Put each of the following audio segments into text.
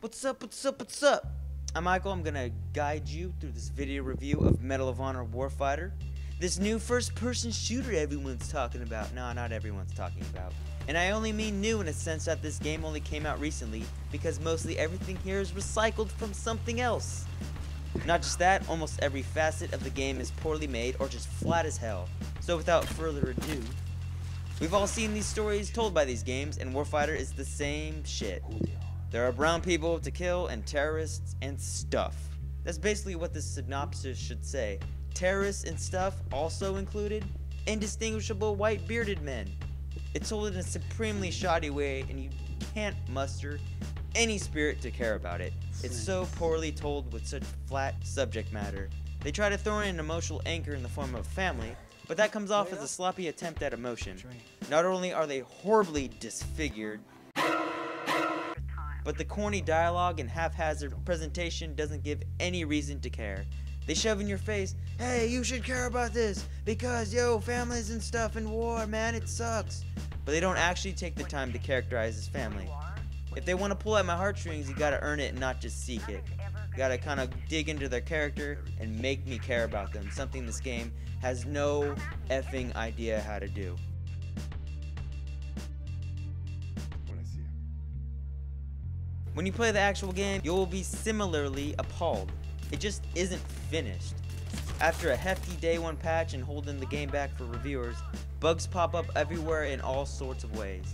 What's up, what's up, what's up? I'm Michael, I'm gonna guide you through this video review of Medal of Honor Warfighter. This new first-person shooter everyone's talking about. No, not everyone's talking about. And I only mean new in a sense that this game only came out recently, because mostly everything here is recycled from something else. Not just that, almost every facet of the game is poorly made or just flat as hell. So without further ado, we've all seen these stories told by these games, and Warfighter is the same shit. There are brown people to kill, and terrorists, and stuff. That's basically what this synopsis should say. Terrorists and stuff also included indistinguishable white bearded men. It's told in a supremely shoddy way, and you can't muster any spirit to care about it. It's so poorly told with such flat subject matter. They try to throw in an emotional anchor in the form of family, but that comes off as a sloppy attempt at emotion. Not only are they horribly disfigured, but the corny dialogue and haphazard presentation doesn't give any reason to care. They shove in your face, hey, you should care about this, because yo, families and stuff in war, man, it sucks. But they don't actually take the time to characterize his family. If they want to pull at my heartstrings, you gotta earn it and not just seek it. You gotta kind of dig into their character and make me care about them, something this game has no effing idea how to do. When you play the actual game, you will be similarly appalled. It just isn't finished. After a hefty day one patch and holding the game back for reviewers, bugs pop up everywhere in all sorts of ways.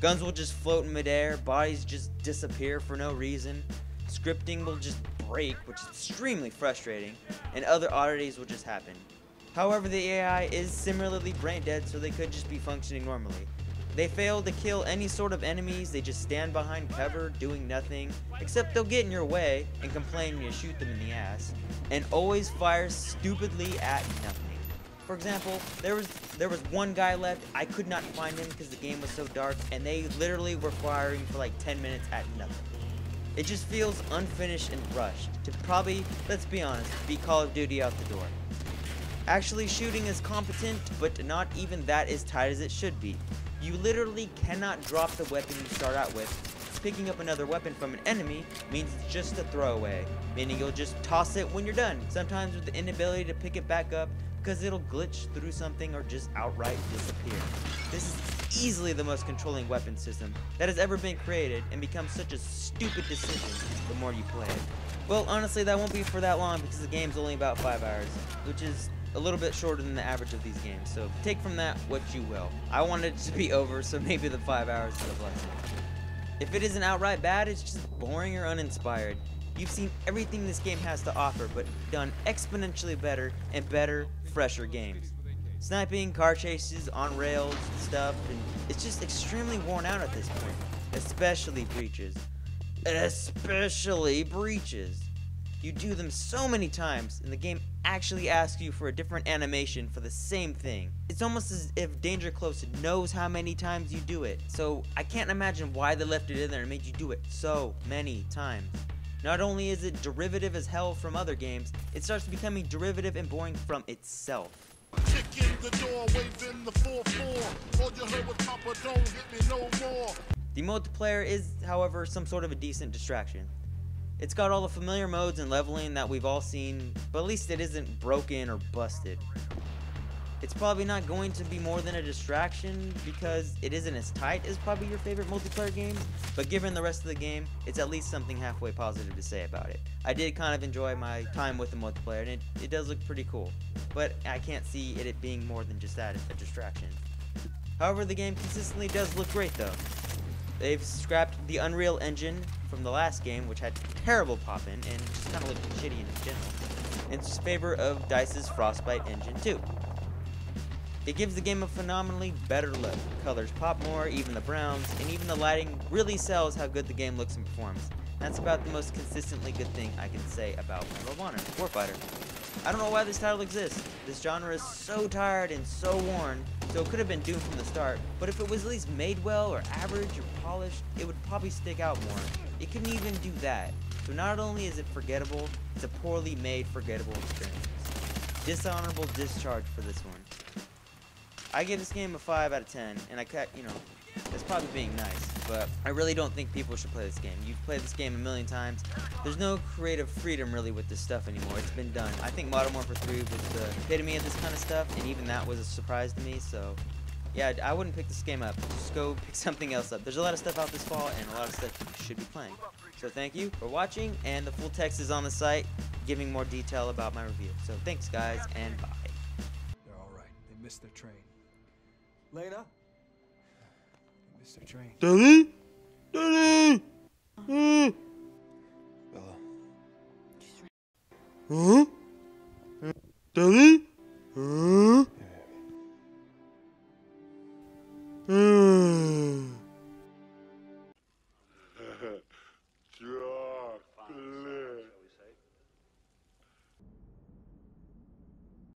Guns will just float in midair, bodies just disappear for no reason, scripting will just break, which is extremely frustrating, and other oddities will just happen. However, the AI is similarly brain dead, so they could just be functioning normally. They fail to kill any sort of enemies, they just stand behind cover doing nothing, except they'll get in your way and complain when you shoot them in the ass, and always fire stupidly at nothing. For example, there was there was one guy left, I could not find him because the game was so dark, and they literally were firing for like 10 minutes at nothing. It just feels unfinished and rushed, to probably, let's be honest, be Call of Duty out the door. Actually, shooting is competent, but not even that as tight as it should be. You literally cannot drop the weapon you start out with. Picking up another weapon from an enemy means it's just a throwaway, meaning you'll just toss it when you're done, sometimes with the inability to pick it back up because it'll glitch through something or just outright disappear. This is easily the most controlling weapon system that has ever been created and becomes such a stupid decision the more you play it. Well, honestly, that won't be for that long because the game's only about 5 hours, which is a little bit shorter than the average of these games, so take from that what you will. I wanted it to be over, so maybe the 5 hours is a blessing. If it isn't outright bad, it's just boring or uninspired. You've seen everything this game has to offer, but done exponentially better and better, fresher games. Sniping, car chases, on rails, stuff, and it's just extremely worn out at this point. Especially breaches. Especially breaches. You do them so many times, and the game actually asks you for a different animation for the same thing. It's almost as if Danger Close knows how many times you do it, so I can't imagine why they left it in there and made you do it so many times. Not only is it derivative as hell from other games, it starts becoming derivative and boring from itself. The door, the 4-4. All you heard was Papa, don't hit me no. The multiplayer is, however, some sort of a decent distraction. It's got all the familiar modes and leveling that we've all seen, but at least it isn't broken or busted. It's probably not going to be more than a distraction because it isn't as tight as probably your favorite multiplayer games, but given the rest of the game, it's at least something halfway positive to say about it. I did kind of enjoy my time with the multiplayer, and it, it does look pretty cool, but I can't see it, it being more than just that, a distraction. However, the game consistently does look great though. They've scrapped the Unreal Engine from the last game, which had terrible pop-in and just kind of looked shitty in general, in favor of DICE's Frostbite Engine 2. It gives the game a phenomenally better look. Colors pop more, even the browns, and even the lighting really sells how good the game looks and performs. That's about the most consistently good thing I can say about Medal of Honor, Warfighter. I don't know why this title exists. This genre is so tired and so worn, so it could have been doomed from the start, but if it was at least made well or average or polished, it would probably stick out more. It couldn't even do that. So not only is it forgettable, it's a poorly made forgettable experience. Dishonorable discharge for this one. I give this game a 5 out of 10, and I cut, you know, That's probably being nice, but I really don't think people should play this game. You've played this game a million times. There's no creative freedom really with this stuff anymore. It's been done. I think Modern Warfare 3 was the epitome of this kind of stuff, and even that was a surprise to me, so yeah, I wouldn't pick this game up. Just go pick something else up. There's a lot of stuff out this fall and a lot of stuff you should be playing. So thank you for watching, and the full text is on the site giving more detail about my review. So thanks, guys, and bye. They're all right. They missed their train. Lena? They missed their train. Daddy? Daddy? Uh. Bella. Huh? Daddy? 嗯。